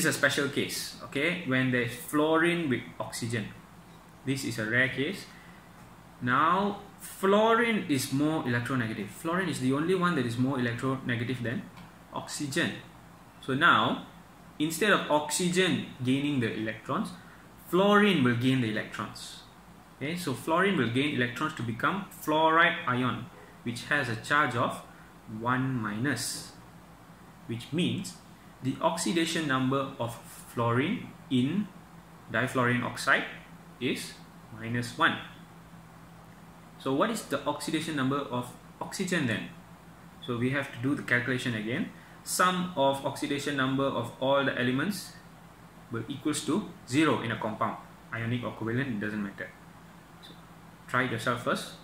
is a special case, okay, when there's fluorine with oxygen. This is a rare case. Now, fluorine is more electronegative. Fluorine is the only one that is more electronegative than oxygen. So now, instead of oxygen gaining the electrons, fluorine will gain the electrons. Okay, so fluorine will gain electrons to become fluoride ion, which has a charge of 1 minus, which means the oxidation number of fluorine in difluorine oxide is minus 1. So what is the oxidation number of oxygen then? So we have to do the calculation again. Sum of oxidation number of all the elements will equals to 0 in a compound. Ionic or covalent, it doesn't matter. So try it yourself first.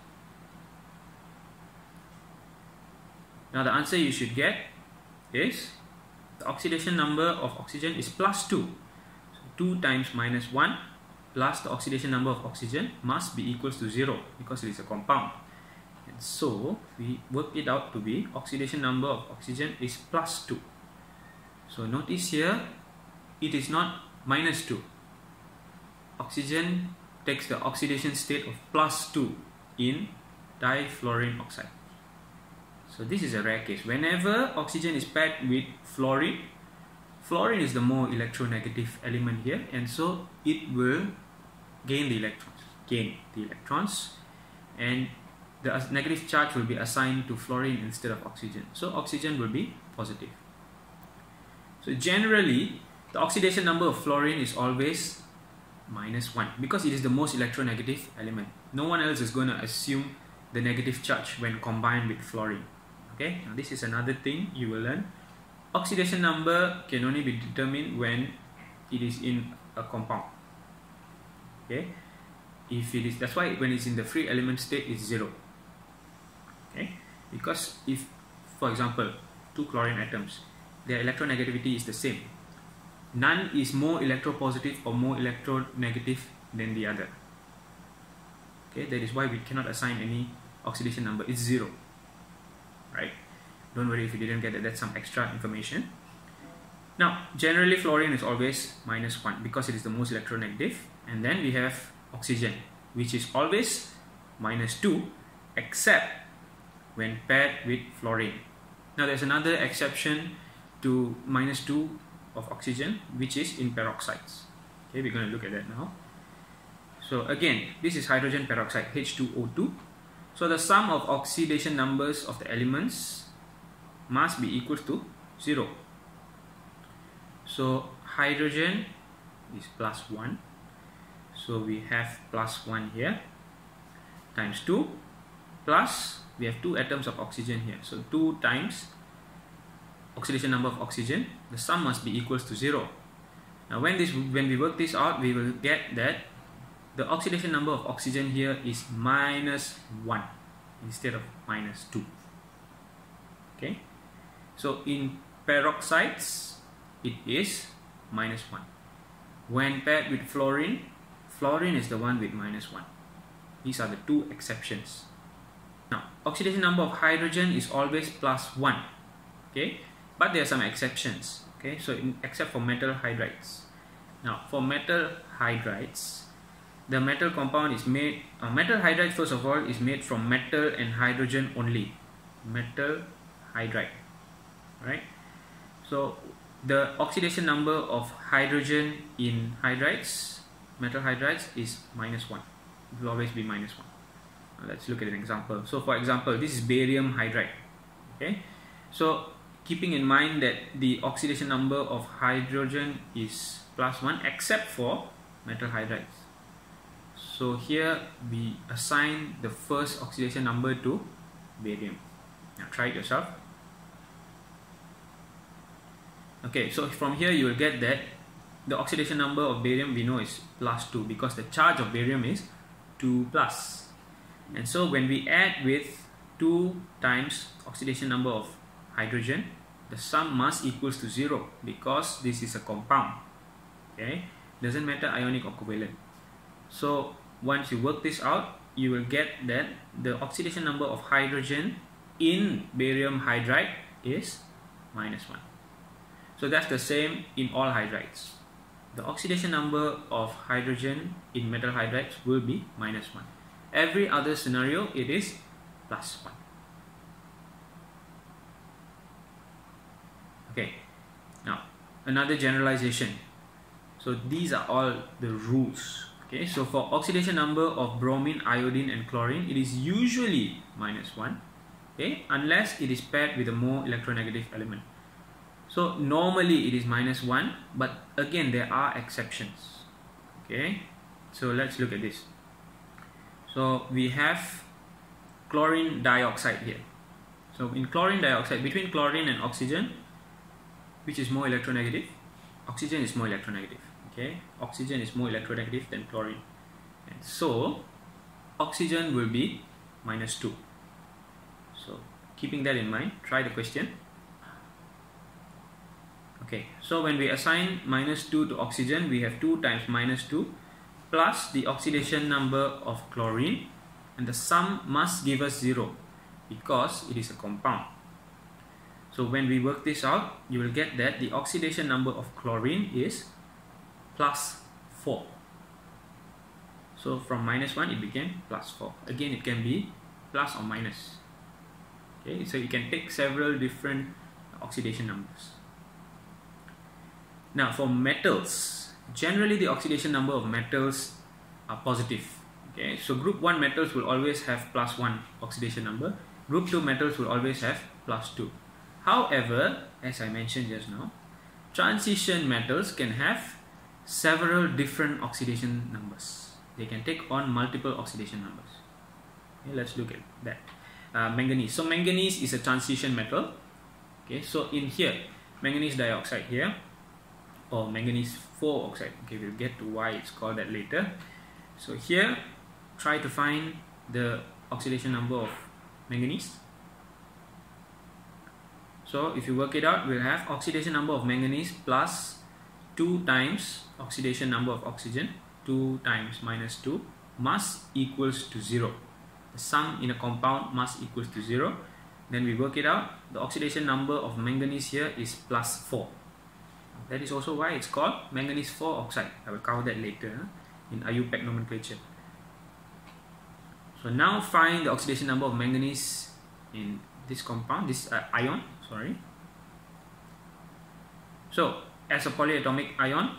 Now the answer you should get is oxidation number of oxygen is plus 2. So 2 times minus 1 plus the oxidation number of oxygen must be equals to 0 because it is a compound. And so we work it out to be oxidation number of oxygen is plus 2. So notice here it is not minus 2. Oxygen takes the oxidation state of plus 2 in difluorine oxide. So this is a rare case. Whenever oxygen is paired with fluorine, fluorine is the more electronegative element here and so it will gain the electrons, gain the electrons and the negative charge will be assigned to fluorine instead of oxygen. So oxygen will be positive. So generally the oxidation number of fluorine is always minus 1 because it is the most electronegative element. No one else is going to assume the negative charge when combined with fluorine okay now this is another thing you will learn. Oxidation number can only be determined when it is in a compound. Okay if it is that's why when it's in the free element state it's zero. Okay because if for example two chlorine atoms their electronegativity is the same. None is more electropositive or more electronegative than the other. Okay that is why we cannot assign any oxidation number. It's zero right? Don't worry if you didn't get that, that's some extra information. Now, generally fluorine is always minus 1 because it is the most electronegative. And then we have oxygen, which is always minus 2 except when paired with fluorine. Now, there's another exception to minus 2 of oxygen, which is in peroxides. Okay, we're going to look at that now. So again, this is hydrogen peroxide, H2O2 so the sum of oxidation numbers of the elements must be equal to 0. So hydrogen is plus 1. So we have plus 1 here times 2 plus we have 2 atoms of oxygen here. So 2 times oxidation number of oxygen the sum must be equals to 0. Now when this when we work this out we will get that the oxidation number of oxygen here is minus 1 instead of minus 2 okay? So in peroxides it is minus 1 when paired with fluorine fluorine is the one with minus 1 these are the two exceptions. Now oxidation number of hydrogen is always plus 1 okay? But there are some exceptions. Okay? So in, except for metal hydrides. Now for metal hydrides the metal compound is made uh, metal hydride first of all is made from metal and hydrogen only. Metal hydride right? So the oxidation number of hydrogen in hydrides metal hydrides is minus 1 it will always be minus 1 now let's look at an example. So for example this is barium hydride okay? So keeping in mind that the oxidation number of hydrogen is plus 1 except for metal hydrides so here we assign the first oxidation number to barium. Now try it yourself. Okay, so from here you will get that the oxidation number of barium we know is plus 2 because the charge of barium is 2 plus. And so when we add with 2 times oxidation number of hydrogen, the sum must equals to 0 because this is a compound. Okay, doesn't matter ionic or covalent. So once you work this out you will get that the oxidation number of hydrogen in barium hydride is minus 1 So that's the same in all hydrides. The oxidation number of hydrogen in metal hydrides will be minus 1. Every other scenario it is plus 1. Okay, now another generalization. So these are all the rules. Okay, so for oxidation number of bromine, iodine and chlorine, it is usually minus 1. Okay, unless it is paired with a more electronegative element. So normally it is minus 1 but again there are exceptions. Okay, so let's look at this. So we have chlorine dioxide here. So in chlorine dioxide between chlorine and oxygen which is more electronegative? Oxygen is more electronegative. Okay, oxygen is more electronegative than chlorine. And so oxygen will be minus 2. So keeping that in mind, try the question. Okay, so when we assign minus 2 to oxygen, we have 2 times minus 2 plus the oxidation number of chlorine and the sum must give us 0 because it is a compound. So when we work this out, you will get that the oxidation number of chlorine is plus 4. So from minus 1 it became plus 4. Again it can be plus or minus. Okay, so you can take several different oxidation numbers. Now for metals, generally the oxidation number of metals are positive. Okay, so group 1 metals will always have plus 1 oxidation number. Group 2 metals will always have plus 2. However, as I mentioned just now, transition metals can have several different oxidation numbers. They can take on multiple oxidation numbers. Okay, let's look at that. Uh, manganese. So manganese is a transition metal. Okay, so in here, manganese dioxide here, or manganese 4 oxide okay we'll get to why it's called that later so here try to find the oxidation number of manganese so if you work it out we'll have oxidation number of manganese plus 2 times oxidation number of oxygen 2 times minus 2 mass equals to 0 the sum in a compound mass equals to 0 then we work it out the oxidation number of manganese here is plus 4 that is also why it's called manganese 4 oxide. I will cover that later in IUPAC nomenclature. So now find the oxidation number of manganese in this compound, this uh, ion, sorry. So as a polyatomic ion,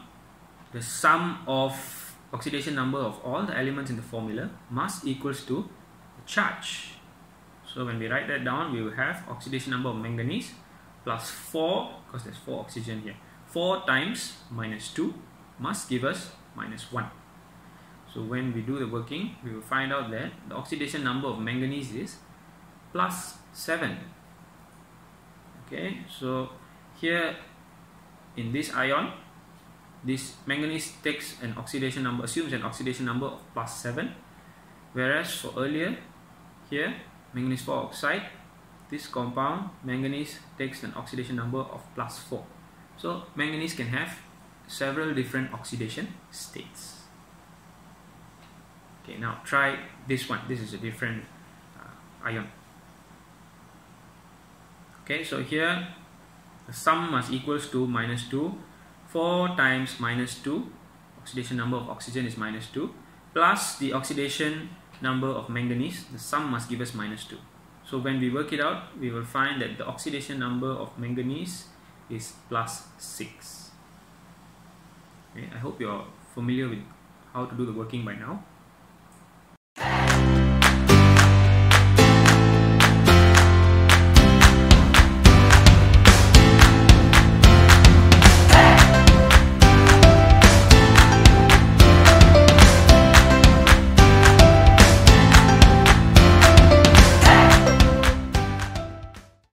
the sum of oxidation number of all the elements in the formula mass equals to the charge. So when we write that down, we will have oxidation number of manganese plus 4, because there's 4 oxygen here, 4 times minus 2 must give us minus 1. So when we do the working, we will find out that the oxidation number of manganese is plus 7. Okay, so here in this ion, this manganese takes an oxidation number, assumes an oxidation number of plus 7. Whereas for earlier, here, manganese 4 oxide, this compound, manganese takes an oxidation number of plus 4. So manganese can have several different oxidation states. Okay, now try this one. This is a different uh, ion. Okay, so here the sum must equals to minus 2. 4 times minus 2, oxidation number of oxygen is minus 2, plus the oxidation number of manganese, the sum must give us minus 2. So when we work it out, we will find that the oxidation number of manganese is plus 6. Okay, I hope you're familiar with how to do the working by now.